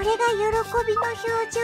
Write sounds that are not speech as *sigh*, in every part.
れが喜びの表情。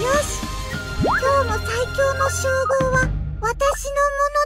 よし。今日の最強の称号は私のもの。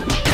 だ *laughs*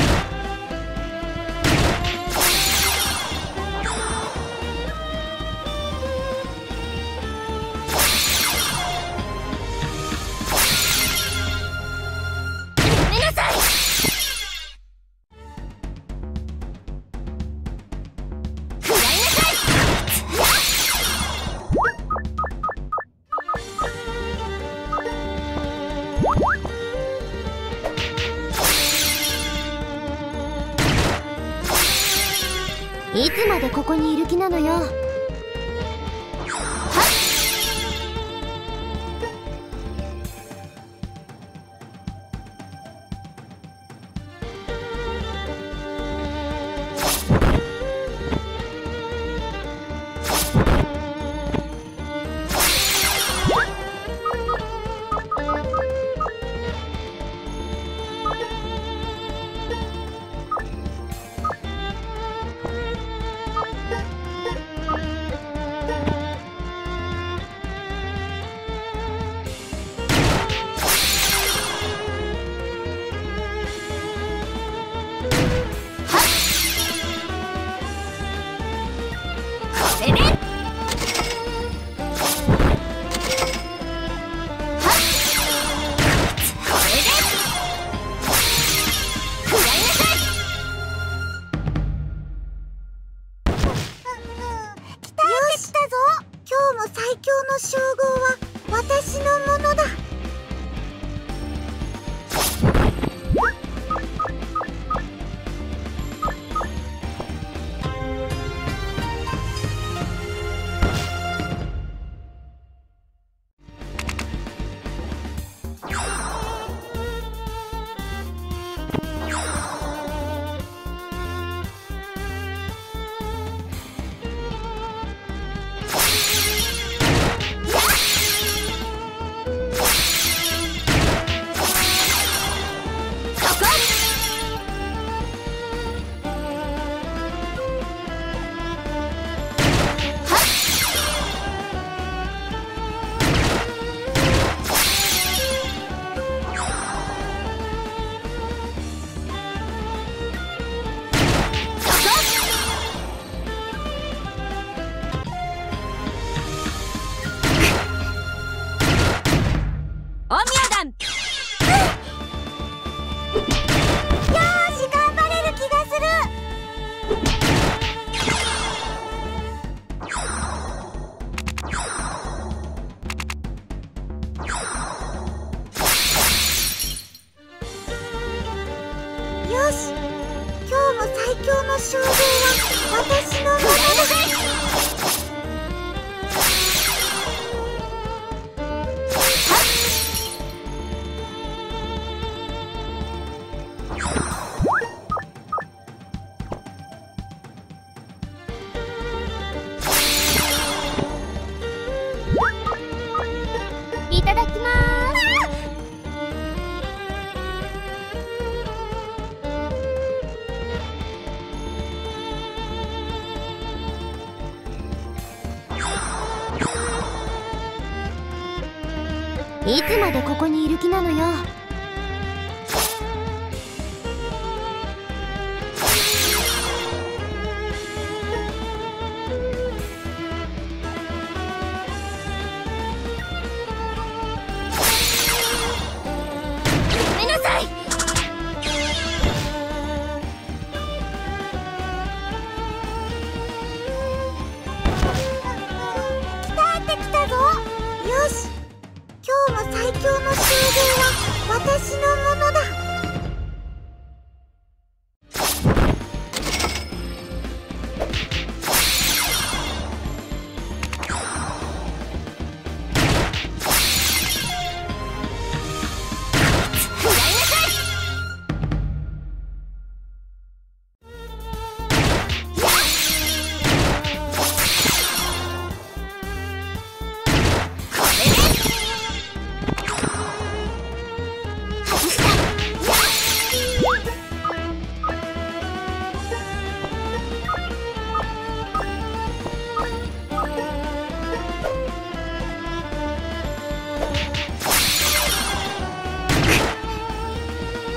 いつまでここにいる気なのよ。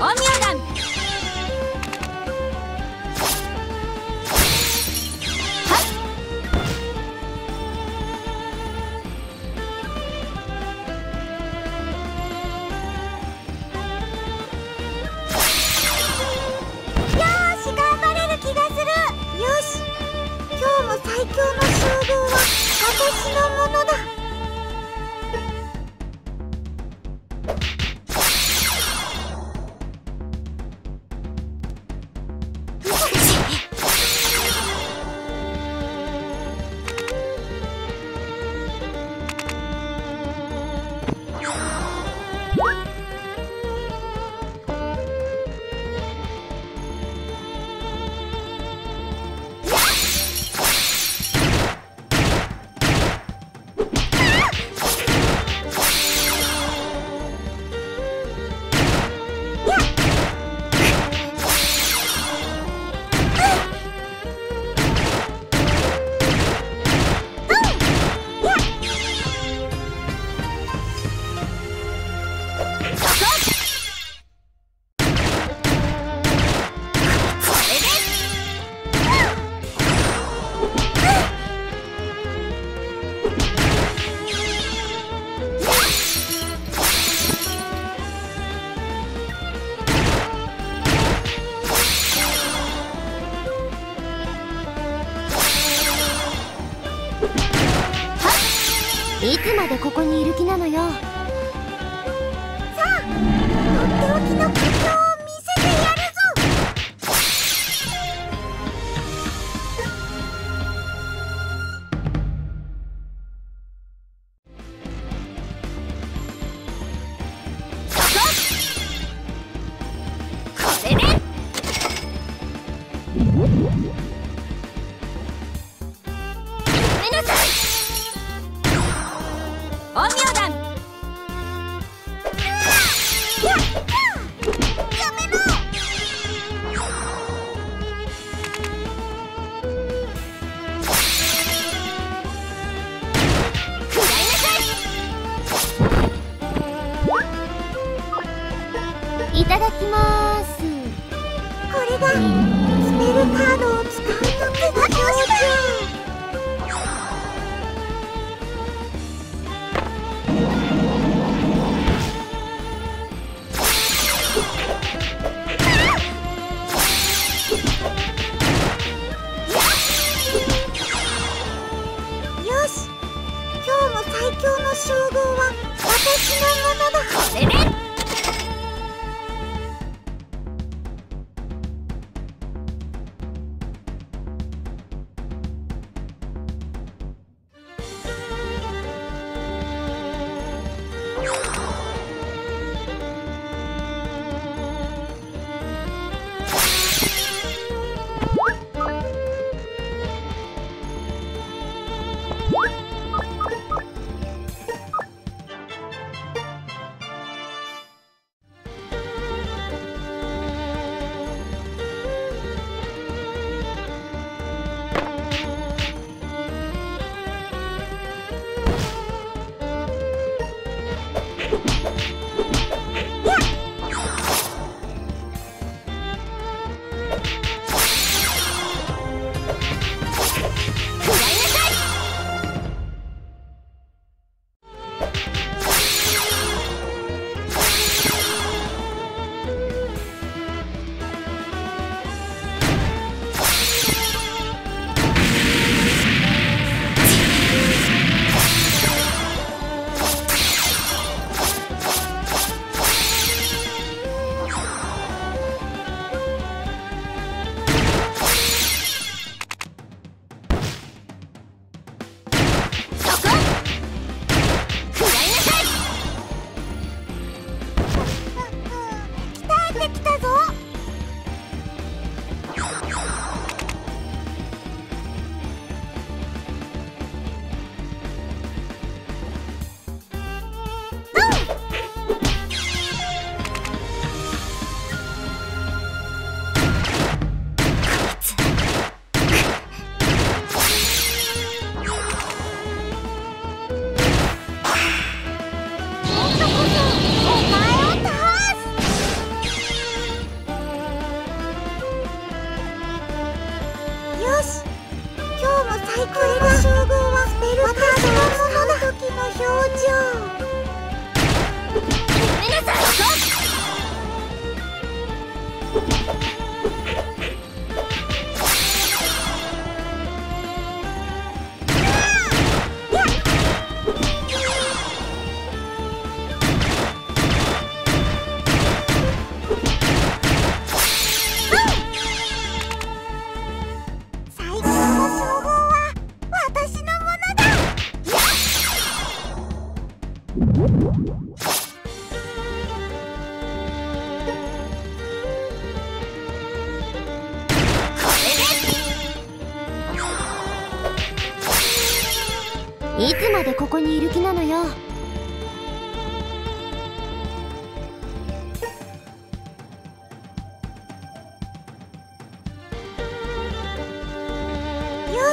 On the つまでここにいる気なのよ。さあとっておきの活況を見せてやるぞ。これで。のものだこれでここにいる気なのよ。よ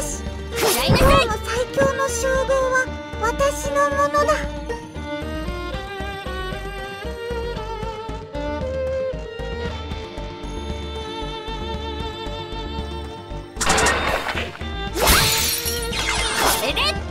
し。今日の最強の称号は私のものだ。これで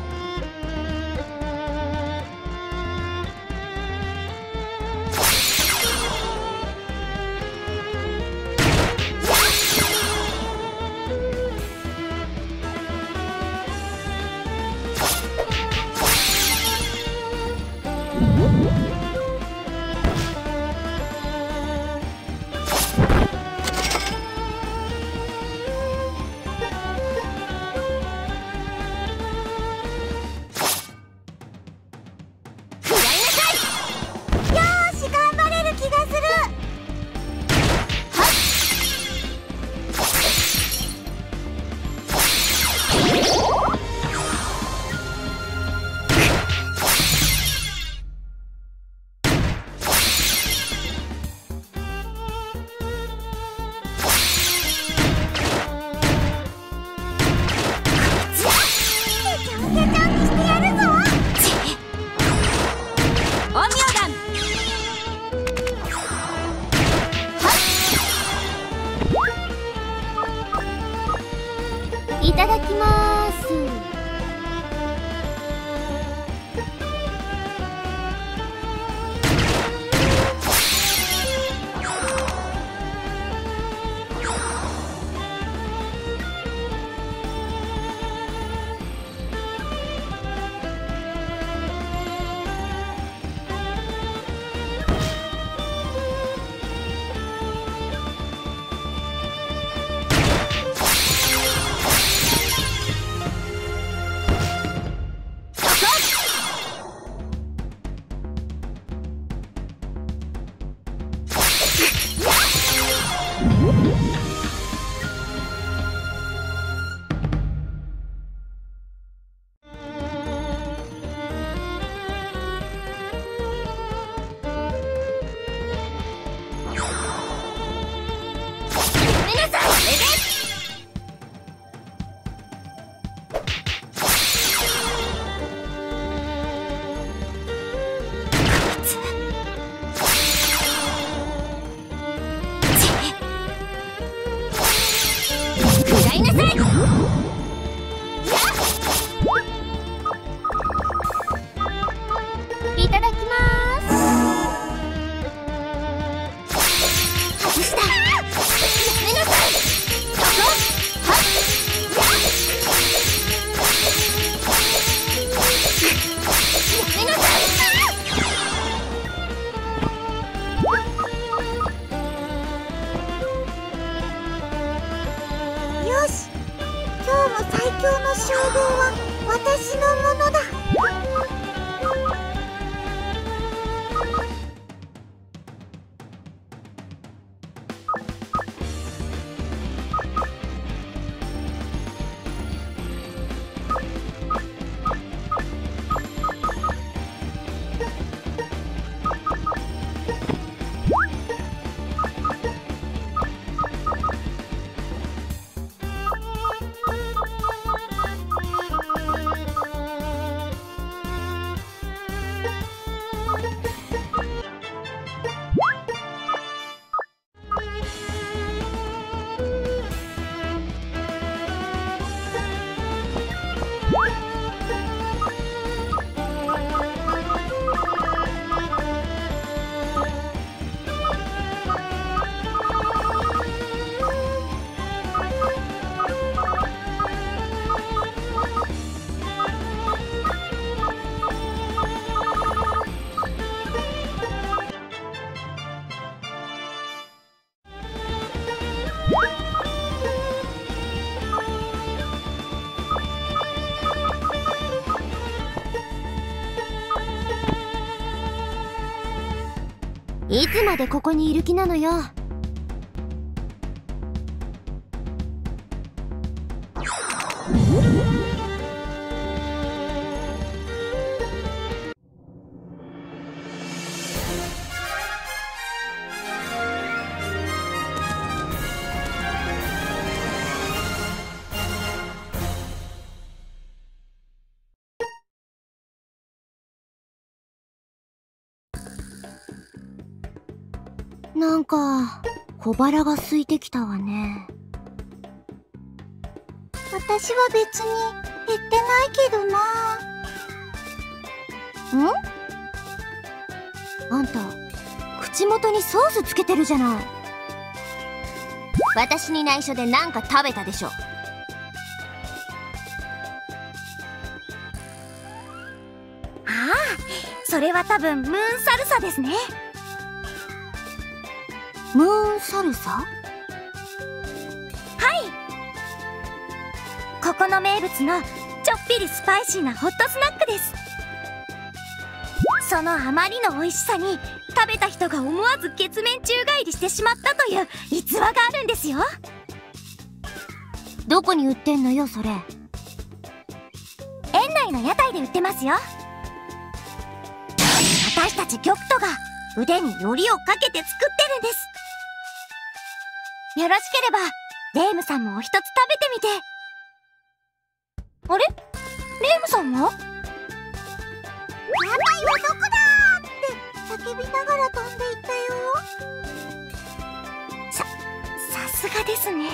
いつまでここにいる気なのよ。か。小腹が空いてきたわね。私は別に減ってないけどな。ん？あんた口元にソースつけてるじゃない。私に内緒で何か食べたでしょ。ああ、それは多分ムーンサルサですね。ムーンサルサ？はい。ここの名物のちょっぴりスパイシーなホットスナックです。そのあまりの美味しさに食べた人が思わず月面宙返りしてしまったという逸話があるんですよ。どこに売ってんのよそれ？園内の屋台で売ってますよ。私たち極都が腕によりをかけて作ってるんです。よろしければ、レイムさんもお一つ食べてみて。あれ？レイムさんは屋台はどこだって叫びながら飛んでいったよ。さ、さすがですね。